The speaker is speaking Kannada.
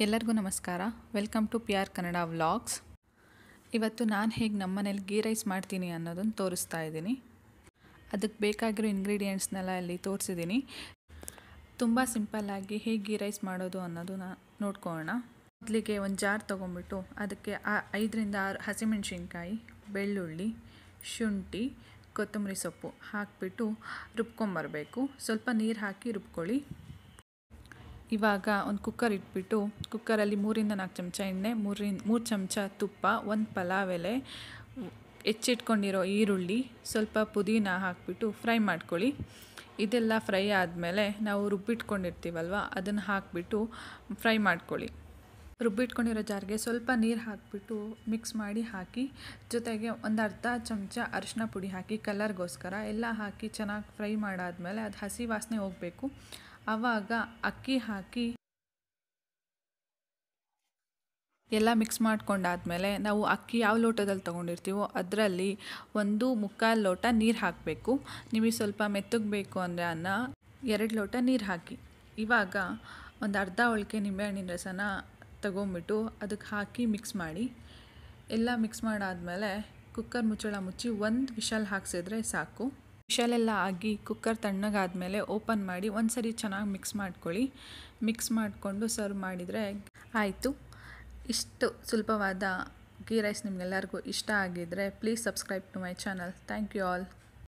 ಎಲ್ಲರಿಗೂ ನಮಸ್ಕಾರ. Welcome to P R Kannada vlogs ಇವತ್ತು ನಾನು ಹೇಗೆ ನಮ್ಮ ಮನೇಲಿ ಗೀ ರೈಸ್ ಮಾಡ್ತೀನಿ ಅನ್ನೋದನ್ನು ತೋರಿಸ್ತಾ ಇದ್ದೀನಿ. ಅದಕ್ಕೆ ಬೇಕಾಗಿರೋ ಇಂಗ್ರೀಡಿಯೆಂಟ್ಸ್ನೆಲ್ಲ ಇಲ್ಲಿ ತೋರಿಸಿದ್ದೀನಿ. ತುಂಬ ಸಿಂಪಲ್ಲಾಗಿ ಹೇಗೆ ಗೀ ರೈಸ್ ಮಾಡೋದು ಅನ್ನೋದು ಅನ್ನೋದನ್ನ ನೋಡ್ಕೊಳ್ಳೋಣ ಮೊದಲಿಗೆ ಒಂದು ಜಾರ್ ತೊಗೊಂಬಿಟ್ಟು ಅದಕ್ಕೆ ಆ- ಐದರಿಂದ ಆರು ಹಸಿಮೆಣಸಿನ್ಕಾಯಿ, ಬೆಳ್ಳುಳ್ಳಿ, ಶುಂಠಿ, ಕೊತ್ತಂಬರಿ ಸೊಪ್ಪು ಹಾಕಿಬಿಟ್ಟು ರುಬ್ಕೊಂಬರಬೇಕು. ಸ್ವಲ್ಪ ನೀರು ಹಾಕಿ ರುಬ್ಕೊಳ್ಳಿ. ಇವಾಗ ಒಂದು ಕುಕ್ಕರ್ ಇಟ್ಬಿಟ್ಟು ಕುಕ್ಕರಲ್ಲಿ ಮೂರಿಂದ ನಾಲ್ಕು ಚಮಚ ಎಣ್ಣೆ, ಮೂರಿಂದ, ಮೂರು ಚಮಚ ತುಪ್ಪ, ಒಂದು ಪಲಾವ್ ಎಲೆ, ಹೆಚ್ಚಿಟ್ಕೊಂಡಿರೋ ಈರುಳ್ಳಿ, ಸ್ವಲ್ಪ ಪುದೀನ ಹಾಕಿಬಿಟ್ಟು ಫ್ರೈ ಮಾಡ್ಕೊಳ್ಳಿ. ಇದೆಲ್ಲ ಫ್ರೈ ಆದಮೇಲೆ ನಾವು ರುಬ್ಬಿಟ್ಕೊಂಡಿರ್ತೀವಲ್ವ, ಅದನ್ನು ಹಾಕಿಬಿಟ್ಟು ಫ್ರೈ ಮಾಡ್ಕೊಳ್ಳಿ. ರುಬ್ಬಿಟ್ಕೊಂಡಿರೋ ಜಾರ್ಗೆ ಸ್ವಲ್ಪ ನೀರು ಹಾಕಿಬಿಟ್ಟು ಮಿಕ್ಸ್ ಮಾಡಿ ಹಾಕಿ, ಜೊತೆಗೆ ಒಂದು ಅರ್ಧ ಚಮಚ ಅರಿಶಿನ ಪುಡಿ ಹಾಕಿ ಕಲರ್ಗೋಸ್ಕರ ಎಲ್ಲ ಹಾಕಿ ಚೆನ್ನಾಗಿ ಫ್ರೈ ಮಾಡಾದಮೇಲೆ ಅದು ಹಸಿ ವಾಸನೆ ಹೋಗಬೇಕು. ಆವಾಗ ಅಕ್ಕಿ ಹಾಕಿ ಎಲ್ಲ ಮಿಕ್ಸ್ ಮಾಡ್ಕೊಂಡಾದ್ಮೇಲೆ ನಾವು ಅಕ್ಕಿ ಯಾವ ಲೋಟದಲ್ಲಿ ತೊಗೊಂಡಿರ್ತೀವೋ ಅದರಲ್ಲಿ ಒಂದು ಮುಕ್ಕಾಲು ಲೋಟ ನೀರು ಹಾಕಬೇಕು. ನಿಮಗೆ ಸ್ವಲ್ಪ ಮೆತ್ತಗೆ ಬೇಕು ಅಂದರೆ ಅನ್ನ, ಎರಡು ಲೋಟ ನೀರು ಹಾಕಿ. ಇವಾಗ ಒಂದು ಅರ್ಧ ಒಳಕೆ ನಿಂಬೆಹಣ್ಣಿನ ರಸನ ತಗೊಂಬಿಟ್ಟು ಅದಕ್ಕೆ ಹಾಕಿ ಮಿಕ್ಸ್ ಮಾಡಿ. ಎಲ್ಲ ಮಿಕ್ಸ್ ಮಾಡಾದಮೇಲೆ ಕುಕ್ಕರ್ ಮುಚ್ಚಳ ಮುಚ್ಚಿ ಒಂದು ವಿಶಲ್ ಹಾಕ್ಸಿದ್ರೆ ಸಾಕು. ವಿಷಲೆಲ್ಲ ಆಗಿ ಕುಕ್ಕರ್ ತಣ್ಣಗಾದ್ಮೇಲೆ ಓಪನ್ ಮಾಡಿ ಒಂದು ಸರಿ ಚೆನ್ನಾಗಿ ಮಿಕ್ಸ್ ಮಾಡ್ಕೊಳ್ಳಿ. ಮಿಕ್ಸ್ ಮಾಡಿಕೊಂಡು ಸರ್ವ್ ಮಾಡಿದರೆ ಆಯಿತು. ಇಷ್ಟು ಸುಲಭವಾದ ಗೀ ರೈಸ್ ನಿಮಗೆಲ್ಲರಿಗೂ ಇಷ್ಟ ಆಗಿದ್ದರೆ please subscribe to my channel. Thank you all.